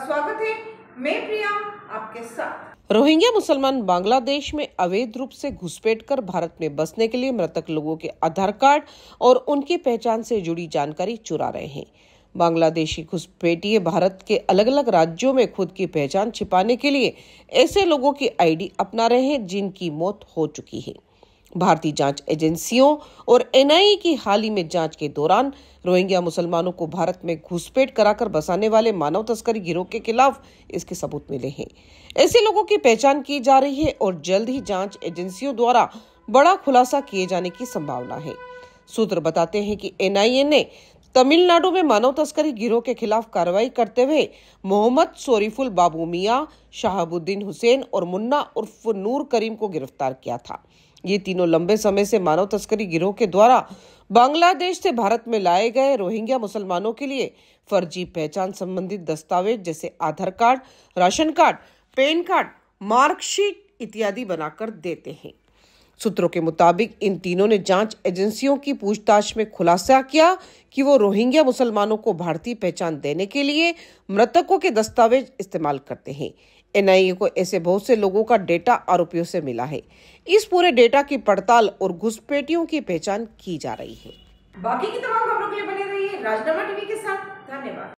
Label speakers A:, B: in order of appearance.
A: स्वागत है मैं प्रिया आपके साथ।
B: रोहिंग्या मुसलमान बांग्लादेश में अवैध रूप से घुसपैठ कर भारत में बसने के लिए मृतक लोगों के आधार कार्ड और उनकी पहचान से जुड़ी जानकारी चुरा रहे हैं। बांग्लादेशी घुसपैठिए भारत के अलग अलग राज्यों में खुद की पहचान छिपाने के लिए ऐसे लोगों की आईडी अपना रहे हैं जिनकी मौत हो चुकी है। भारतीय जाँच एजेंसियों और एनआईए की हाल ही में जाँच के दौरान रोहिंग्या मुसलमानों को भारत में घुसपैठ कराकर बसाने वाले मानव तस्करी गिरोह के खिलाफ इसके सबूत मिले हैं। ऐसे लोगों की पहचान की जा रही है और जल्द ही जाँच एजेंसियों द्वारा बड़ा खुलासा किए जाने की संभावना है। सूत्र बताते हैं कि एनआईए ने तमिलनाडु में मानव तस्करी गिरोह के खिलाफ कार्रवाई करते हुए मोहम्मद सोरीफुल बाबू मियाँ, शाहबुद्दीन हुसैन और मुन्ना उर्फ़ नूर करीम को गिरफ़्तार किया था। ये तीनों लंबे समय से मानव तस्करी गिरोह के द्वारा बांग्लादेश से भारत में लाए गए रोहिंग्या मुसलमानों के लिए फर्जी पहचान संबंधित दस्तावेज़ जैसे Aadhaar card, ration card, PAN card, marksheet इत्यादि बनाकर देते हैं। सूत्रों के मुताबिक इन तीनों ने जाँच एजेंसियों की पूछताछ में खुलासा किया कि वो रोहिंग्या मुसलमानों को भारतीय पहचान देने के लिए मृतकों के दस्तावेज़ इस्तेमाल करते हैं। एनआईए को ऐसे बहुत से लोगों का डेटा आरोपियों से मिला है। इस पूरे डेटा की पड़ताल और घुसपैठियों की पहचान की जा रही है।
A: बाकी की तमाम खबरों के लिए बने रहिए राजनामा टीवी के साथ। धन्यवाद।